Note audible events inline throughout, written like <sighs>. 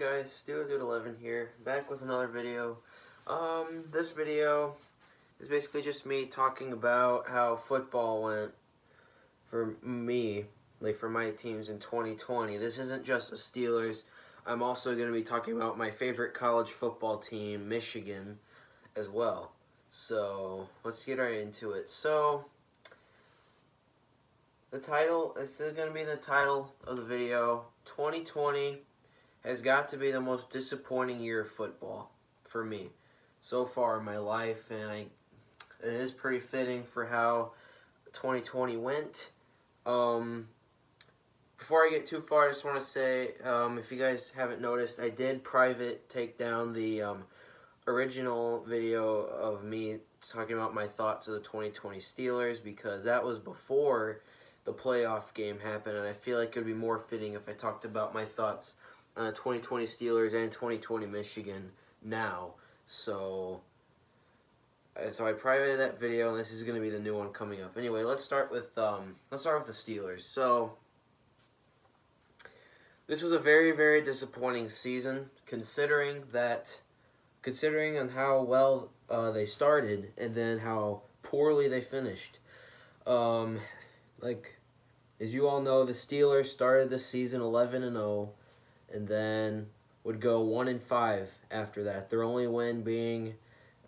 guys, Dude11 here, back with another video. Um, this video is basically just me talking about how football went for me, like for my teams in 2020. This isn't just the Steelers. I'm also going to be talking about my favorite college football team, Michigan, as well. So, let's get right into it. So, the title, this is going to be the title of the video, 2020 has got to be the most disappointing year of football for me so far in my life, and I it is pretty fitting for how 2020 went. Um, before I get too far, I just want to say, um, if you guys haven't noticed, I did private take down the um, original video of me talking about my thoughts of the 2020 Steelers because that was before the playoff game happened, and I feel like it would be more fitting if I talked about my thoughts uh, 2020 Steelers and 2020 Michigan now. So, uh, so I privated that video, and this is going to be the new one coming up. Anyway, let's start with um, let's start with the Steelers. So, this was a very very disappointing season, considering that, considering on how well uh, they started and then how poorly they finished. Um, like, as you all know, the Steelers started the season 11 and 0 and then would go one and five after that. Their only win being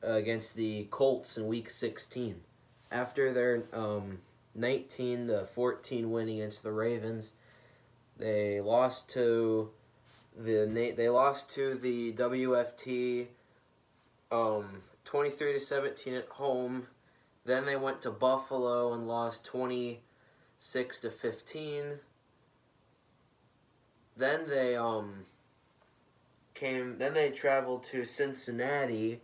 uh, against the Colts in Week 16. After their um, 19 to 14 win against the Ravens, they lost to the they lost to the WFT um, 23 to 17 at home. Then they went to Buffalo and lost 26 to 15 then they um came then they traveled to Cincinnati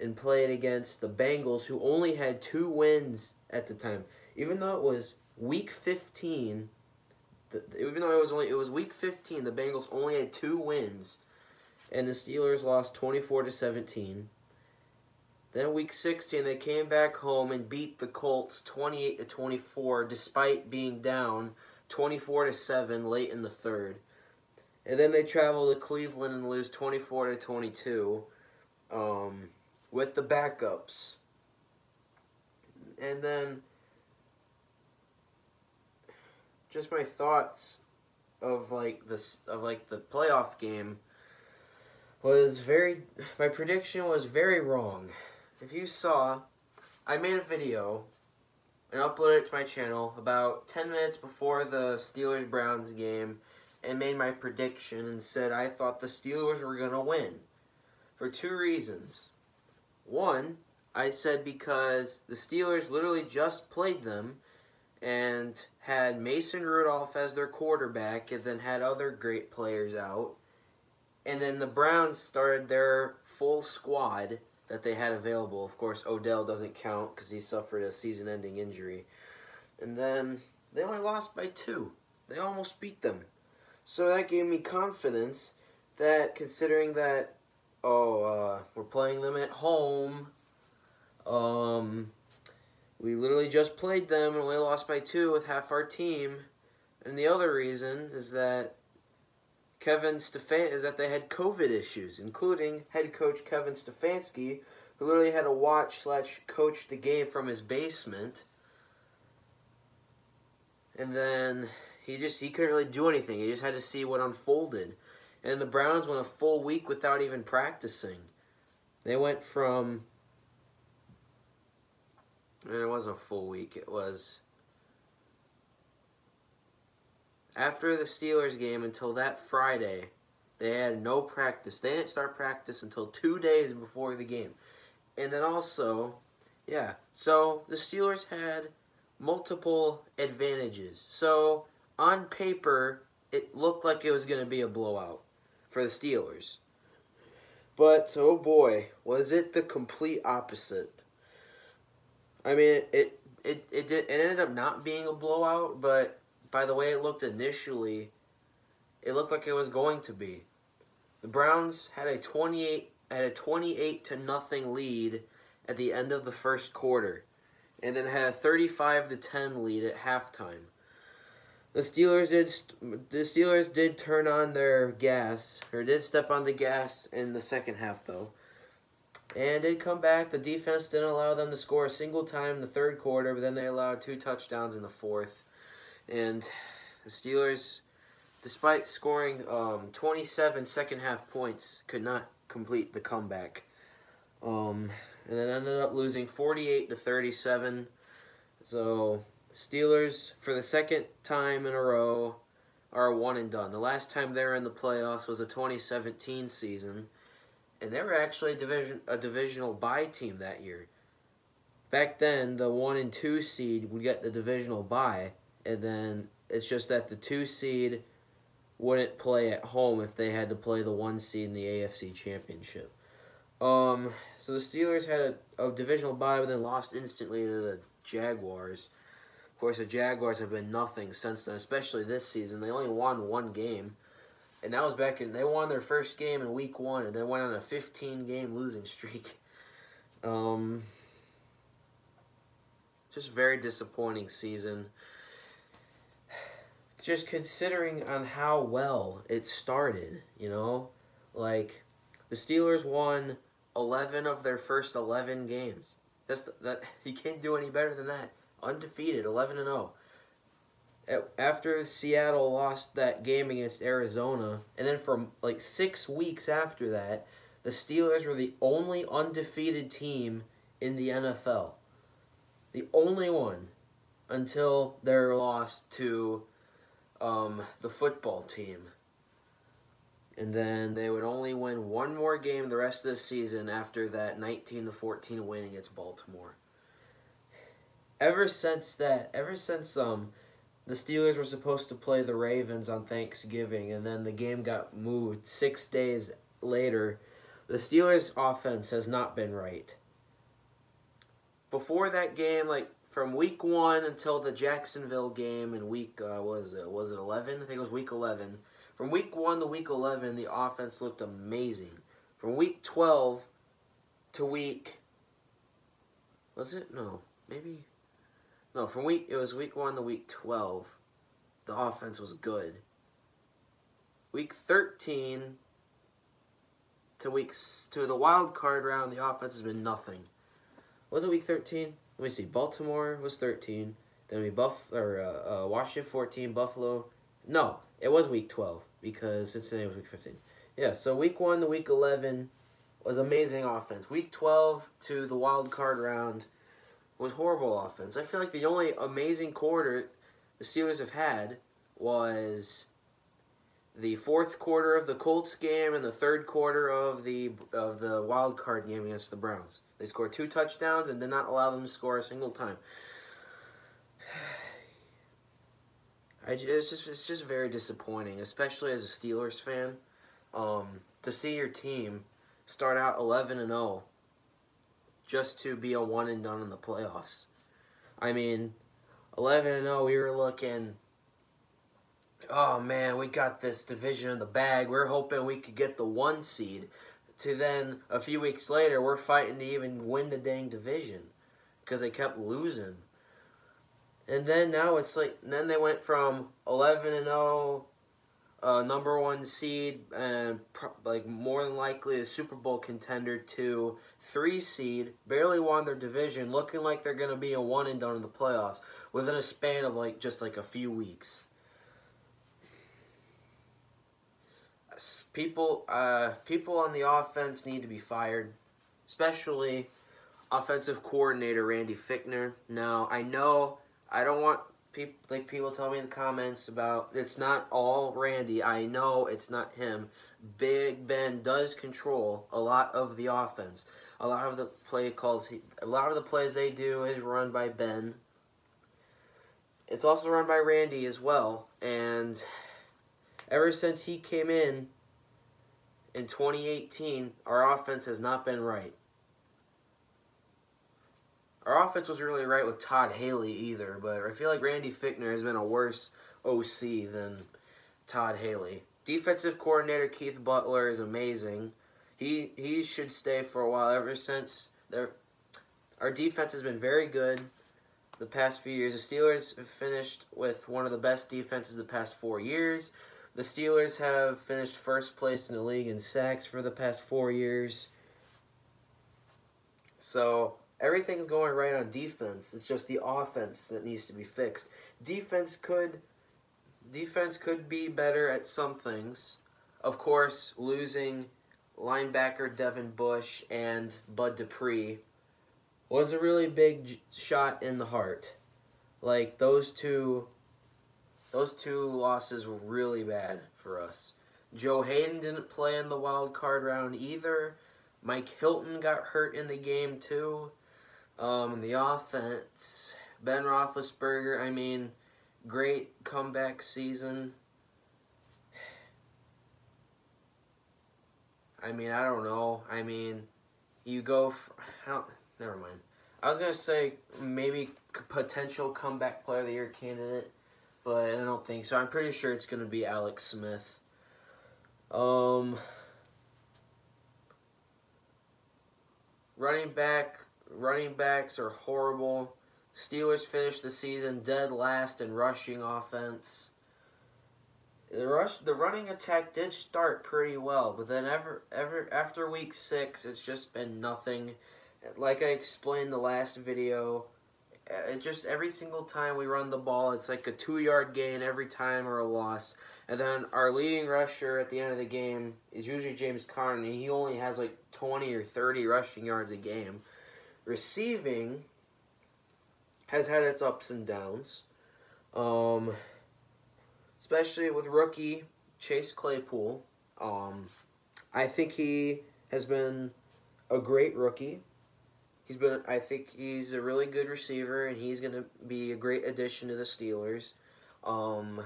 and played against the Bengals who only had two wins at the time. Even though it was week 15, the, even though it was only it was week 15, the Bengals only had two wins and the Steelers lost 24 to 17. Then week 16 they came back home and beat the Colts 28 to 24 despite being down 24 to 7 late in the third. And then they travel to Cleveland and lose 24 to 22 um, with the backups. And then just my thoughts of like this of like the playoff game was very my prediction was very wrong. If you saw, I made a video and uploaded it to my channel about 10 minutes before the Steelers Browns game and made my prediction and said I thought the Steelers were going to win for two reasons. One, I said because the Steelers literally just played them and had Mason Rudolph as their quarterback and then had other great players out. And then the Browns started their full squad that they had available. Of course, Odell doesn't count because he suffered a season-ending injury. And then they only lost by two. They almost beat them. So that gave me confidence that considering that, oh, uh, we're playing them at home, um, we literally just played them and we lost by two with half our team. And the other reason is that Kevin Stefan is that they had COVID issues, including head coach Kevin Stefanski, who literally had to watch slash coach the game from his basement. And then he just he couldn't really do anything. He just had to see what unfolded. And the Browns went a full week without even practicing. They went from and it wasn't a full week. It was after the Steelers game until that Friday. They had no practice. They didn't start practice until two days before the game. And then also, yeah, so the Steelers had multiple advantages. So on paper, it looked like it was going to be a blowout for the Steelers. But, oh boy, was it the complete opposite. I mean, it it it, did, it ended up not being a blowout, but by the way it looked initially, it looked like it was going to be. The Browns had a 28 had a 28 to nothing lead at the end of the first quarter and then had a 35 to 10 lead at halftime. The Steelers did the Steelers did turn on their gas or did step on the gas in the second half though. And did come back. The defense didn't allow them to score a single time in the third quarter, but then they allowed two touchdowns in the fourth. And the Steelers, despite scoring um, 27 second half points, could not complete the comeback. Um, and then ended up losing 48 to 37. So Steelers, for the second time in a row, are one and done. The last time they were in the playoffs was the 2017 season, and they were actually a division a divisional bye team that year. Back then, the one and two seed would get the divisional bye, and then it's just that the two seed wouldn't play at home if they had to play the one seed in the AFC Championship. Um, so the Steelers had a, a divisional bye, but then lost instantly to the Jaguars. Of course, the Jaguars have been nothing since then, especially this season. They only won one game, and that was back in. They won their first game in Week One, and then went on a 15-game losing streak. <laughs> Um, just very disappointing season. <sighs> Just considering on how well it started, you know, like the Steelers won 11 of their first 11 games. That's the, that <laughs> you can't do any better than that. Undefeated, 11 and 0. After Seattle lost that game against Arizona, and then for like 6 weeks after that, the Steelers were the only undefeated team in the NFL. The only one until their loss to um, the football team and then they would only win one more game the rest of the season after that 19 to 14 win against Baltimore. Ever since that, ever since um the Steelers were supposed to play the Ravens on Thanksgiving and then the game got moved 6 days later, the Steelers offense has not been right. Before that game like from week 1 until the Jacksonville game in week uh, was it was it 11? I think it was week 11 from week 1 to week 11, the offense looked amazing. From week 12 to week. Was it? No. Maybe. No, from week. It was week 1 to week 12. The offense was good. Week 13 to weeks to the wild card round, the offense has been nothing. Was it week 13? Let me see. Baltimore was 13. Then we Buff or uh, uh, Washington 14, Buffalo. No, it was week 12 because Cincinnati was week 15. Yeah, so week 1 to week 11 was amazing offense. Week 12 to the wild card round was horrible offense. I feel like the only amazing quarter the Steelers have had was the fourth quarter of the Colts game and the third quarter of the of the wild card game against the Browns. They scored two touchdowns and did not allow them to score a single time. <sighs> I, it's just it's just very disappointing, especially as a Steelers fan, um, to see your team start out 11 and 0 just to be a one and done in the playoffs. I mean, 11 and 0, we were looking. Oh man, we got this division in the bag. We're hoping we could get the one seed. To then a few weeks later, we're fighting to even win the dang division because they kept losing. And then now it's like then they went from 11 and 0 uh, number one seed and like more than likely a Super Bowl contender to three seed, barely won their division, looking like they're gonna be a one and done in the playoffs within a span of like just like a few weeks. People, uh, people on the offense need to be fired, especially offensive coordinator Randy Fichtner. Now I know I don't want people like people tell me in the comments about it's not all Randy. I know it's not him. Big Ben does control a lot of the offense. A lot of the play calls, a lot of the plays they do is run by Ben. It's also run by Randy as well, and ever since he came in in 2018, our offense has not been right. Our offense was really right with Todd Haley either, but I feel like Randy Fichtner has been a worse OC than Todd Haley. Defensive coordinator Keith Butler is amazing. He he should stay for a while. Ever since their our defense has been very good. the past few years. The Steelers have finished with one of the best defenses the past four years. The Steelers have finished first place in the league in sacks for the past four years. So everything's going right on defense. It's just the offense that needs to be fixed. Defense could defense could be better at some things. Of course, losing linebacker Devin Bush and Bud Dupree was a really big shot in the heart. Like those two those two losses were really bad for us. Joe Haden didn't play in the wild card round either. Mike Hilton got hurt in the game too. Um, the offense, Ben Roethlisberger. I mean, great comeback season. I mean, I don't know. I mean, you go. I don't. Never mind. I was gonna say maybe potential comeback player of the year candidate, but I don't think so. I'm pretty sure it's gonna be Alex Smith. Um, running back, running backs are horrible. Steelers finished the season dead last in rushing offense. The rush, the running attack did start pretty well, but then ever, ever after week six, it's just been nothing like I explained the last video, uh, it just every single time we run the ball, it's like a two yard gain every time or a loss. And then our leading rusher at the end of the game is usually James Conner. And he only has like 20 or 30 rushing yards a game. Receiving has had its ups and downs. Um, especially with rookie Chase Claypool. Um, I think he has been a great rookie. He's been. I think he's a really good receiver, and he's going to be a great addition to the Steelers. Um,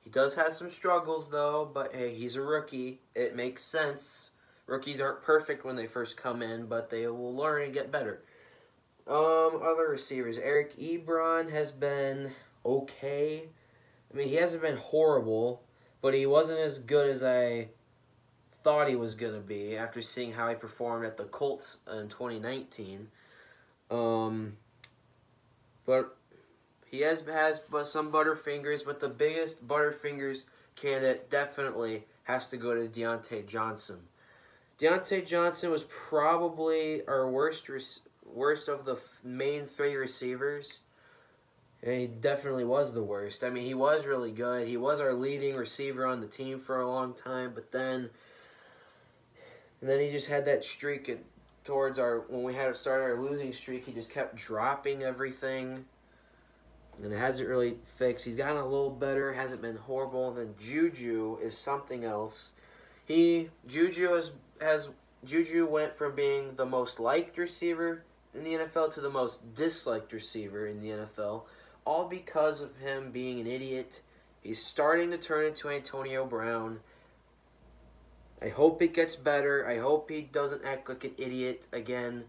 he does have some struggles though, but hey, he's a rookie. It makes sense. Rookies aren't perfect when they first come in, but they will learn and get better. Um, other receivers, Eric Ebron has been okay. I mean, he hasn't been horrible, but he wasn't as good as I thought he was going to be after seeing how he performed at the Colts in 2019. Um, but he has has some butterfingers, but the biggest butterfingers candidate definitely has to go to Diontae Johnson. Diontae Johnson was probably our worst worst of the main three receivers. And he definitely was the worst. I mean, he was really good. He was our leading receiver on the team for a long time, but then and then he just had that streak towards our when we had to start our losing streak. He just kept dropping everything, and it hasn't really fixed. He's gotten a little better, hasn't been horrible. And then Juju is something else. He Juju has has Juju went from being the most liked receiver in the NFL to the most disliked receiver in the NFL, all because of him being an idiot. He's starting to turn into Antonio Brown. I hope it gets better. I hope he doesn't act like an idiot again.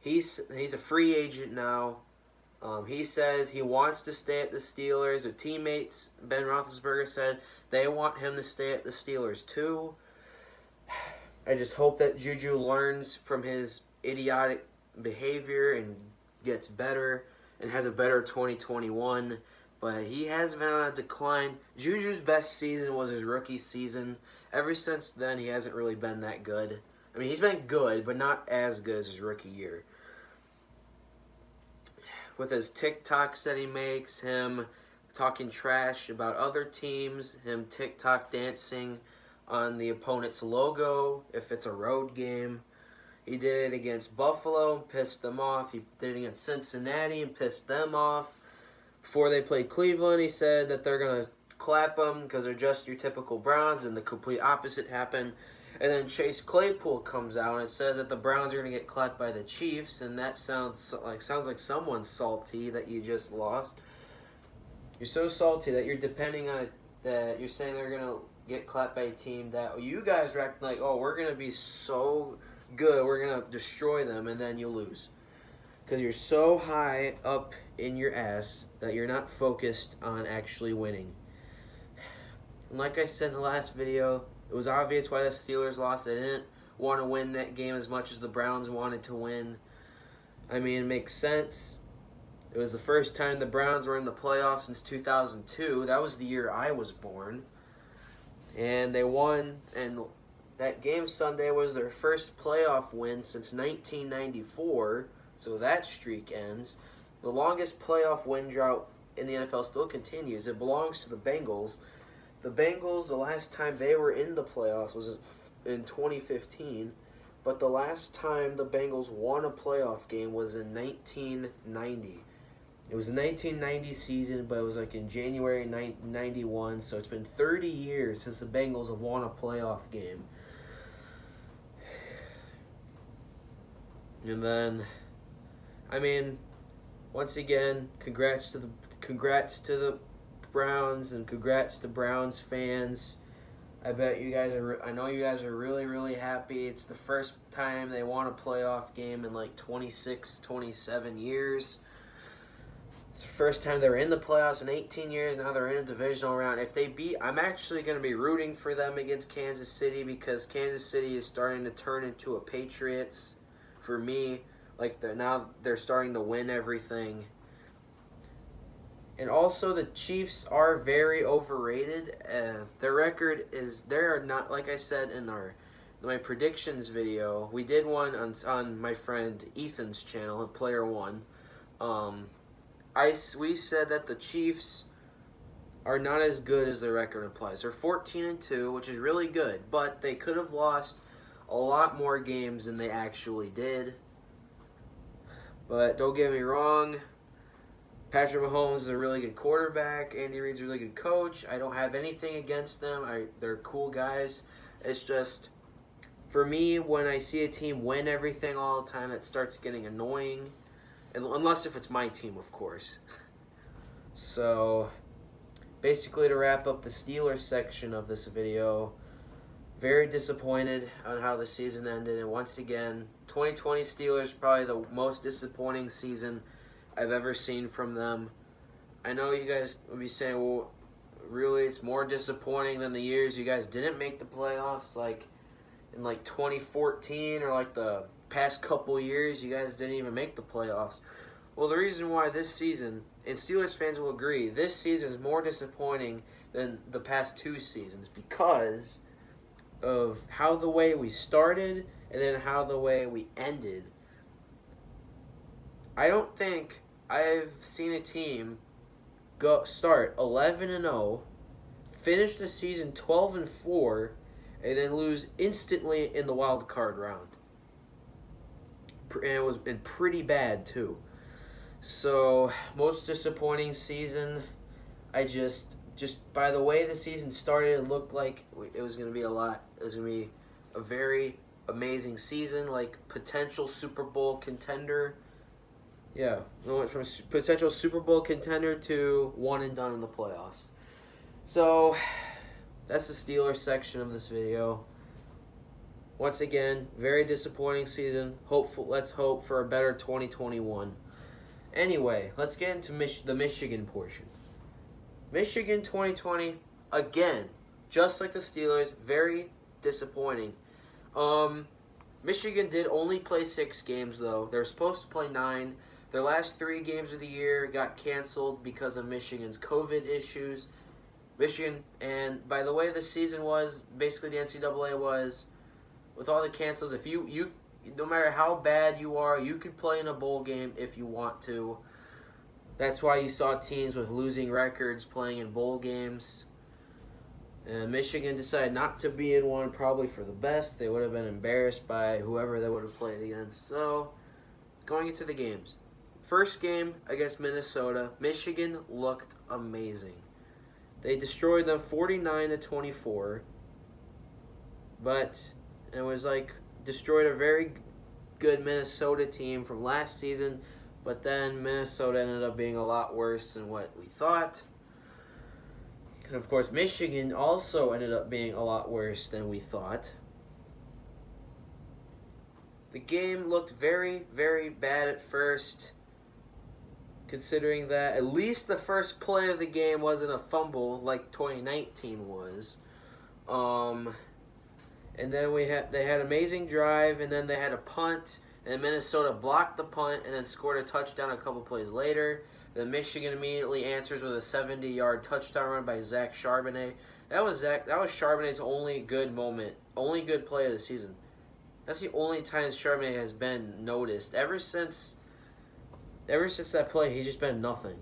He's he's a free agent now. Um, he says he wants to stay at the Steelers. Their teammates, Ben Roethlisberger said they want him to stay at the Steelers too. <sighs> I just hope that Juju learns from his idiotic behavior and gets better and has a better 2021. But he has been on a decline. Juju's best season was his rookie season ever since then, he hasn't really been that good. I mean, he's been good, but not as good as his rookie year. With his TikToks that he makes, him talking trash about other teams, him TikTok dancing on the opponent's logo if it's a road game. He did it against Buffalo and pissed them off. He did it against Cincinnati and pissed them off. Before they played Cleveland, he said that they're going to clap them because they're just your typical Browns, and the complete opposite happened. And then Chase Claypool comes out and says that the Browns are going to get clapped by the Chiefs, and that sounds like sounds like someone's salty that you just lost. You're so salty that you're depending on it. That you're saying they're going to get clapped by a team that you guys are acting like, oh, we're going to be so good, we're going to destroy them, and then you lose because you're so high up in your ass that you're not focused on actually winning. And like I said in the last video, it was obvious why the Steelers lost. They didn't want to win that game as much as the Browns wanted to win. I mean, it makes sense. It was the first time the Browns were in the playoffs since 2002. That was the year I was born. And they won, and that game Sunday was their first playoff win since 1994. So that streak ends. The longest playoff win drought in the NFL still continues. It belongs to the Bengals. The Bengals, the last time they were in the playoffs was in 2015, but the last time the Bengals won a playoff game was in 1990. It was a 1990 season, but it was like in January 91, so it's been 30 years since the Bengals have won a playoff game. And then, I mean, once again, congrats to the congrats to the Browns and congrats to Browns fans. I bet you guys are. I know you guys are really, really happy. It's the first time they won a playoff game in like 26, 27 years. It's the first time they're in the playoffs in 18 years. Now they're in a divisional round. If they beat, I'm actually going to be rooting for them against Kansas City because Kansas City is starting to turn into a Patriots. For me, like they're now they're starting to win everything. And also, the Chiefs are very overrated. Uh, their record is they are not like I said in our my predictions video. We did one on on my friend Ethan's channel, Player One. Um, I we said that the Chiefs are not as good as their record implies. They're 14 and 2, which is really good, but they could have lost a lot more games than they actually did. But don't get me wrong, Patrick Mahomes is a really good quarterback. Andy Reid's a really good coach. I don't have anything against them. I, they're cool guys. It's just, for me, when I see a team win everything all the time, it starts getting annoying. Unless if it's my team, of course. <laughs> So, basically to wrap up the Steelers section of this video, very disappointed on how the season ended. And once again, 2020 Steelers probably the most disappointing season I've ever seen from them. I know you guys will be saying, well, really, it's more disappointing than the years you guys didn't make the playoffs, like in like 2014 or like the past couple years, you guys didn't even make the playoffs. Well, the reason why this season, and Steelers fans will agree, this season is more disappointing than the past two seasons because of how the way we started and then how the way we ended. I don't think I've seen a team go start 11 and 0, finish the season 12 and 4, and then lose instantly in the wild card round. And it was been pretty bad too. So most disappointing season. I just just by the way the season started, it looked like it was going to be a lot. It was going to be a very amazing season, like potential Super Bowl contender yeah, we went from potential Super Bowl contender to one and done in the playoffs. So, that's the Steelers section of this video. Once again, very disappointing season. Hopeful. Let's hope for a better 2021. Anyway, let's get into Mich- the Michigan portion. Michigan 2020 again, just like the Steelers, very disappointing. Um, Michigan did only play six games though. They're supposed to play nine. Their last three games of the year got canceled because of Michigan's COVID issues. Michigan, and by the way the season was, basically the NCAA was, with all the cancels, if you, you no matter how bad you are, you could play in a bowl game if you want to. That's why you saw teams with losing records playing in bowl games. And Michigan decided not to be in one, probably for the best. They would have been embarrassed by whoever they would have played against. So, going into the games. First game against Minnesota, Michigan looked amazing. They destroyed them 49 to 24. But it was like destroyed a very good Minnesota team from last season, but then Minnesota ended up being a lot worse than what we thought. And of course, Michigan also ended up being a lot worse than we thought. The game looked very, very bad at first considering that at least the first play of the game wasn't a fumble like 2019 was. Um, and then we had they had amazing drive, and then they had a punt, and Minnesota blocked the punt and then scored a touchdown a couple plays later. Then Michigan immediately answers with a 70-yard touchdown run by Zach Charbonnet. That was Zach. That was Charbonnet's only good moment, only good play of the season. That's the only time Charbonnet has been noticed ever since. Ever since that play, he's just been nothing.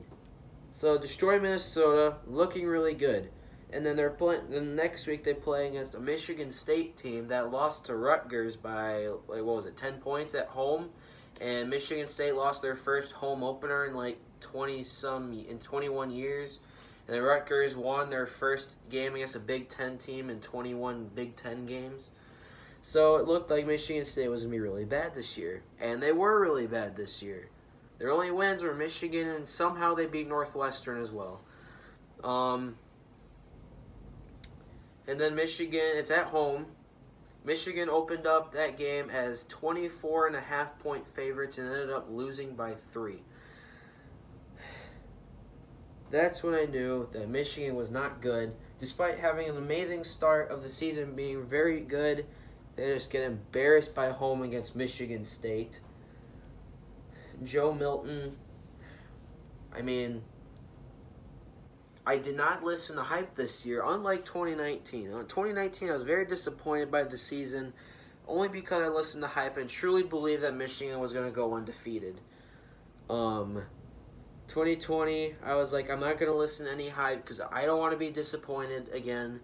So destroy Minnesota, looking really good. And then they're playing. Then next week they play against a Michigan State team that lost to Rutgers by like what was it, ten points at home, and Michigan State lost their first home opener in like twenty some in twenty one years. And the Rutgers won their first game against a Big Ten team in twenty one Big Ten games. So it looked like Michigan State was gonna be really bad this year, and they were really bad this year. Their only wins were Michigan, and somehow they beat Northwestern as well. Um, and then Michigan, it's at home. Michigan opened up that game as 24 and a half point favorites and ended up losing by three. That's when I knew that Michigan was not good. Despite having an amazing start of the season, being very good, they just get embarrassed by home against Michigan State. Joe Milton, I mean, I did not listen to hype this year, unlike 2019. In 2019, I was very disappointed by the season, only because I listened to hype and truly believed that Michigan was going to go undefeated. Um, 2020, I was like, I'm not going to listen to any hype because I don't want to be disappointed again.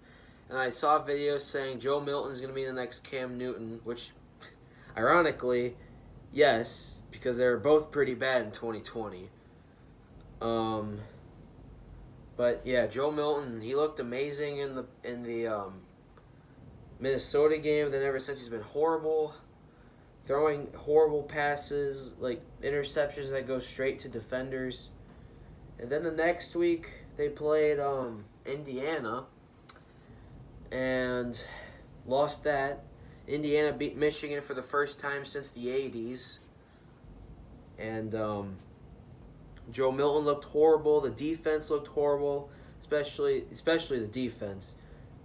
And I saw videos saying Joe Milton is going to be the next Cam Newton, which, <laughs> ironically, yes, because they were both pretty bad in 2020. Um, but yeah, Joe Milton, he looked amazing in the in the um, Minnesota game. Then ever since he's been horrible, throwing horrible passes, like interceptions that go straight to defenders. And then the next week they played um, Indiana and lost that. Indiana beat Michigan for the first time since the 80s. And um, Joe Milton looked horrible. The defense looked horrible, especially especially the defense.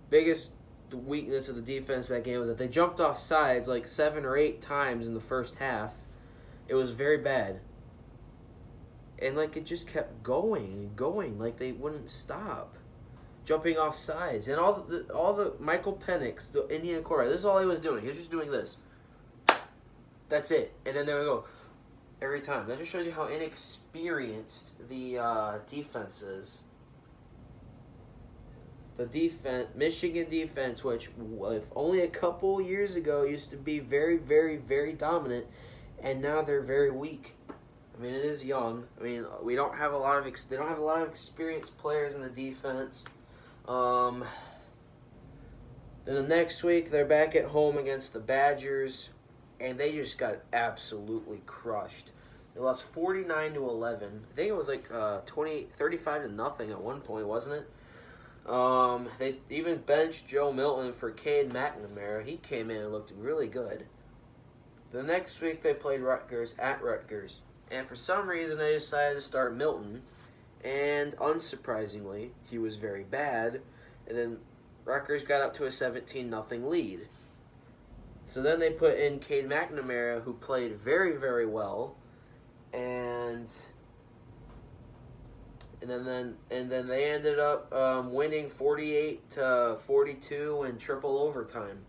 Biggest weakness of the defense that game was that they jumped off sides like seven or eight times in the first half. It was very bad. And like it just kept going and going, like they wouldn't stop. Jumping off sides. And all the all the Michael Penix, the Indian quarterback, this is all he was doing. He was just doing this. That's it. And then they would go, every time. That just shows you how inexperienced the uh, defense is. The defense, Michigan defense, which if only a couple years ago used to be very, very, very dominant, and now they're very weak. I mean, it is young. I mean, we don't have a lot of ex- they don't have a lot of experienced players in the defense. Um, then the next week they're back at home against the Badgers and they just got absolutely crushed. They lost 49 to 11. I think it was like uh, 20, 35 to nothing at one point, wasn't it? Um, they even benched Joe Milton for Cade McNamara. He came in and looked really good. The next week they played Rutgers at Rutgers, and for some reason they decided to start Milton, and unsurprisingly, he was very bad. And then Rutgers got up to a 17 nothing lead. So then they put in Cade McNamara, who played very, very well, and and then, and then they ended up um, winning forty eight to forty two in triple overtime.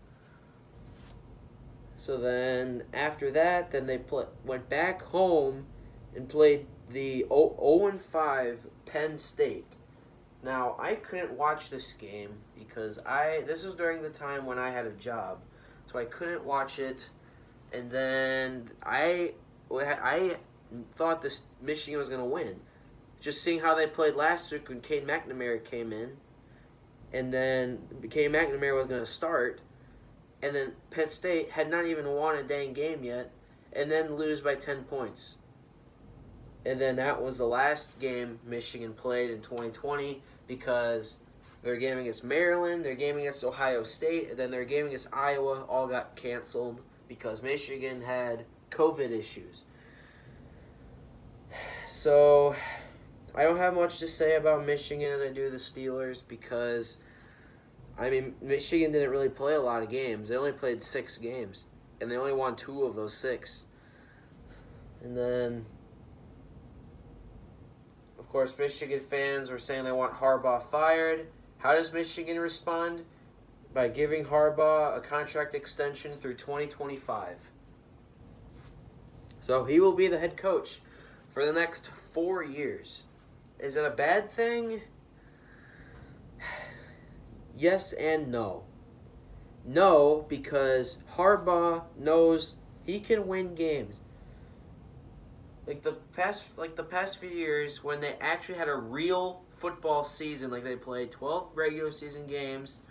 So then after that, then they pl- went back home and played the 0 5 Penn State. Now I couldn't watch this game because I this was during the time when I had a job so I couldn't watch it. And then I, I thought this Michigan was going to win. Just seeing how they played last week when Cade McNamara came in, and then Cade McNamara was going to start, and then Penn State had not even won a dang game yet, and then lose by 10 points. And then that was the last game Michigan played in 2020 because their game against Maryland, their game against Ohio State, and then their game against Iowa all got canceled because Michigan had COVID issues. So, I don't have much to say about Michigan as I do the Steelers because, I mean, Michigan didn't really play a lot of games. They only played six games, and they only won two of those six. And then, of course, Michigan fans were saying they want Harbaugh fired. How does Michigan respond? By giving Harbaugh a contract extension through 2025. So he will be the head coach for the next four years. Is it a bad thing? <sighs> Yes and no. No, because Harbaugh knows he can win games. Like the past like the past few years when they actually had a real football season, like they play twelve regular season games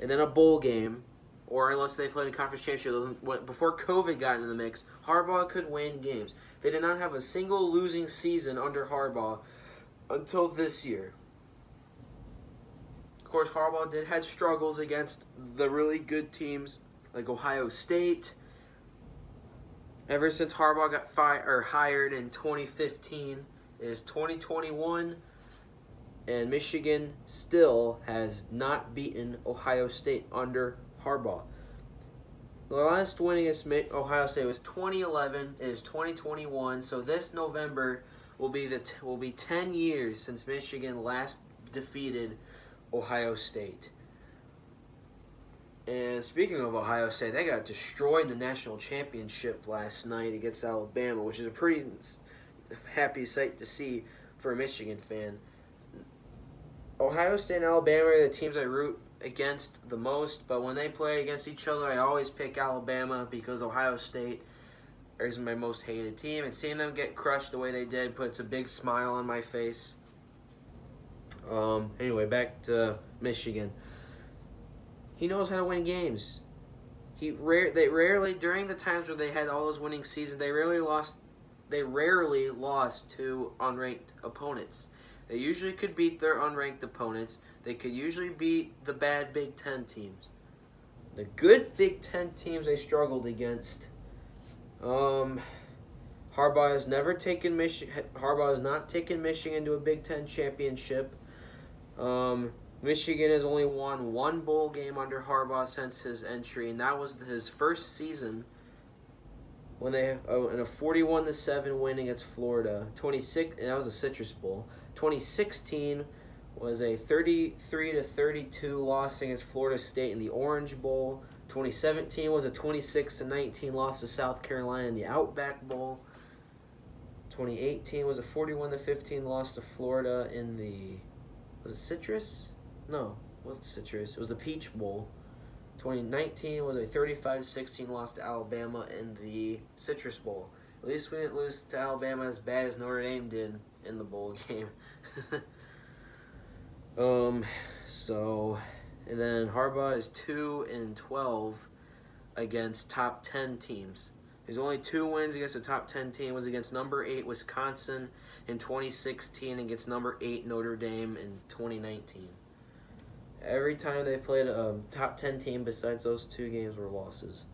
and then a bowl game, or unless they played a conference championship before COVID got into the mix, Harbaugh could win games. They did not have a single losing season under Harbaugh until this year. Of course, Harbaugh did had struggles against the really good teams like Ohio State. Ever since Harbaugh got fired or hired in 2015, is 2021, and Michigan still has not beaten Ohio State under Harbaugh. The last win against Ohio State was 2011. It is 2021, so this November will be the will be 10 years since Michigan last defeated Ohio State. And speaking of Ohio State, they got destroyed in the national championship last night against Alabama, which is a pretty happy sight to see for a Michigan fan. Ohio State and Alabama are the teams I root against the most, but when they play against each other, I always pick Alabama because Ohio State is my most hated team, and seeing them get crushed the way they did puts a big smile on my face. Um, anyway, back to Michigan. He knows how to win games. He rare they rarely during the times where they had all those winning seasons, they rarely lost. They rarely lost to unranked opponents. They usually could beat their unranked opponents. They could usually beat the bad Big Ten teams. The good Big Ten teams they struggled against. Um, Harbaugh has never taken Michigan. Harbaugh has not taken Michigan to a Big Ten championship. Um, Michigan has only won one bowl game under Harbaugh since his entry, and that was his first season when they oh, in a forty-one to seven win against Florida. Twenty six, and that was a Citrus Bowl. Twenty sixteen was a thirty-three to thirty-two loss against Florida State in the Orange Bowl. 2017 was a 26 to 19 loss to South Carolina in the Outback Bowl. 2018 was a 41 to 15 loss to Florida in the was it Citrus? No, it wasn't Citrus. It was the Peach Bowl. 2019 was a 35-16 loss to Alabama in the Citrus Bowl. At least we didn't lose to Alabama as bad as Notre Dame did in the bowl game. <laughs> um, so, and then Harbaugh is 2 and 12 against top 10 teams. His only two wins against a top 10 team was against number 8 Wisconsin in 2016 against number 8 Notre Dame in 2019. Every time they played a top 10 team besides those two games were losses.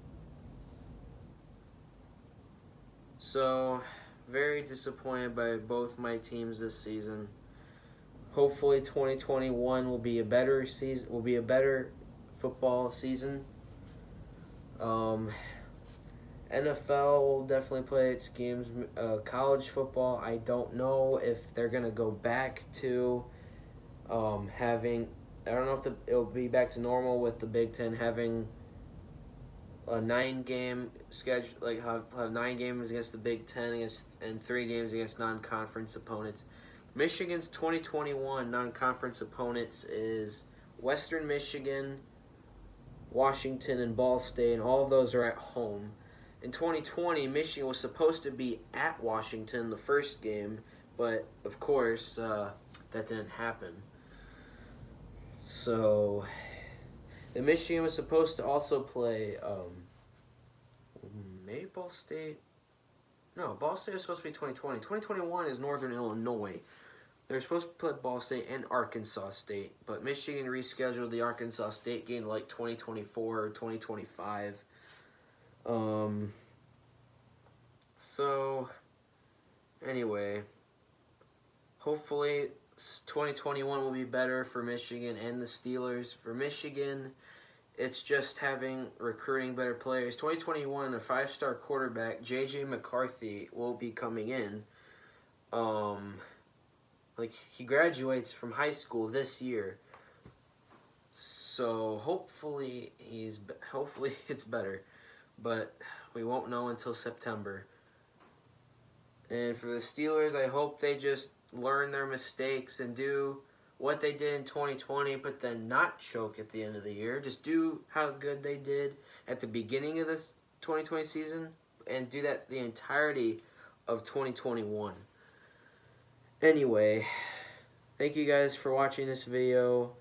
So, very disappointed by both my teams this season. Hopefully 2021 will be a better season, will be a better football season. Um, NFL will definitely play its games. Uh, college football, I don't know if they're gonna go back to um, having. I don't know if the, it'll be back to normal with the Big Ten having a nine game schedule, like have, have nine games against the Big Ten against and three games against non conference opponents. Michigan's 2021 non conference opponents is Western Michigan, Washington, and Ball State, and all of those are at home in 2020, Michigan was supposed to be at Washington the first game, but of course, uh, that didn't happen. So, the Michigan was supposed to also play um, maybe Ball State. No, Ball State is supposed to be 2020. 2021 is Northern Illinois. They're supposed to play Ball State and Arkansas State, but Michigan rescheduled the Arkansas State game like 2024 or 2025. Um, so, anyway, hopefully 2021 will be better for Michigan and the Steelers. For Michigan, it's just having recruiting better players. 2021, a five-star quarterback, J.J. McCarthy, will be coming in. Um, like he graduates from high school this year. So hopefully he's hopefully <laughs> it's better, but we won't know until September. And for the Steelers, I hope they just learn their mistakes and do what they did in 2020, but then not choke at the end of the year. Just do how good they did at the beginning of this 2020 season and do that the entirety of 2021. Anyway, thank you guys for watching this video.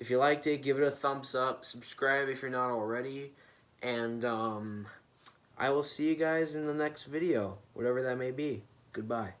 If you liked it, give it a thumbs up. Subscribe if you're not already. And um, I will see you guys in the next video, whatever that may be. Goodbye.